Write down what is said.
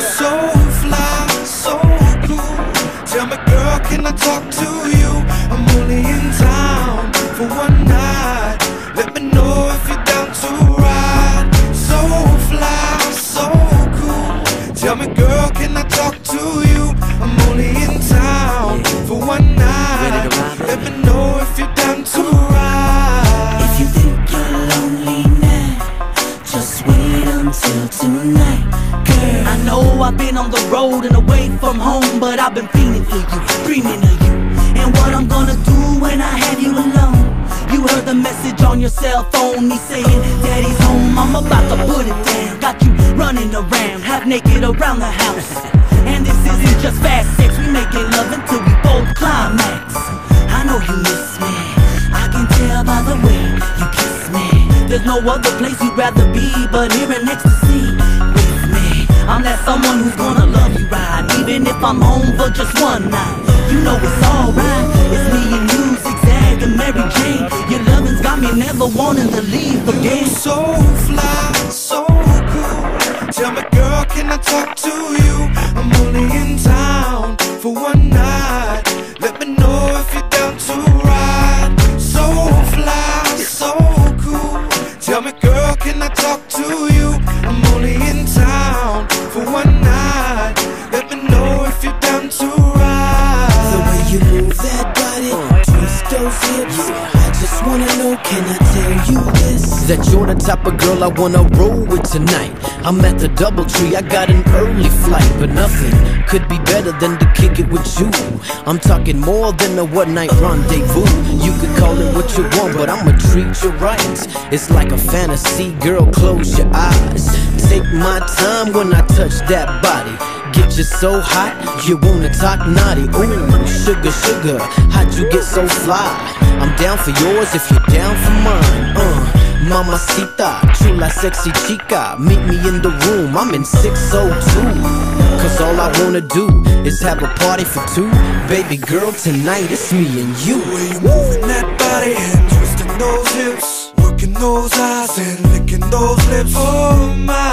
so fly, so cool. Tell me, girl, can I talk to you? I'm only in town for one night. Let me know if you're down to ride. So fly, so cool. Tell me, girl, can I talk to you? Been on the road and away from home, but I've been feeling for you, dreaming of you, and what I'm gonna do when I have you alone. You heard the message on your cell phone, me saying, Daddy's home. I'm about to put it down. Got you running around, half naked around the house. And this isn't just fast sex, we making love until we both climax. I know you miss me, I can tell by the way you kiss me. There's no other place you'd rather be but here in ecstasy. I'm that someone who's gonna love you right, even if I'm home for just one night. You know it's alright, it's me and you, zigzag and Mary Jane. Your loving's got me never wanting to leave again. You're so fly, so cool. Tell me, girl, can I talk to you? I'm only in town for one night. I just wanna know, can I tell you this? That you're the type of girl I wanna roll with tonight. I'm at the Doubletree, I got an early flight, but nothing could be better than to kick it with you. I'm talking more than a one night rendezvous. You could call it what you want, but I'ma treat you right. It's like a fantasy, girl, close your eyes. Take my time when I touch that body. You so hot, you wanna talk naughty. Ooh, sugar, sugar, how'd you get so fly? I'm down for yours if you're down for mine. Uh, mamacita, chula, sexy chica. Meet me in the room, I'm in 602. Cause all I wanna do is have a party for two. Baby girl, tonight it's me and you. way you moving that body and twisting those hips, working those eyes and licking those lips. Oh my,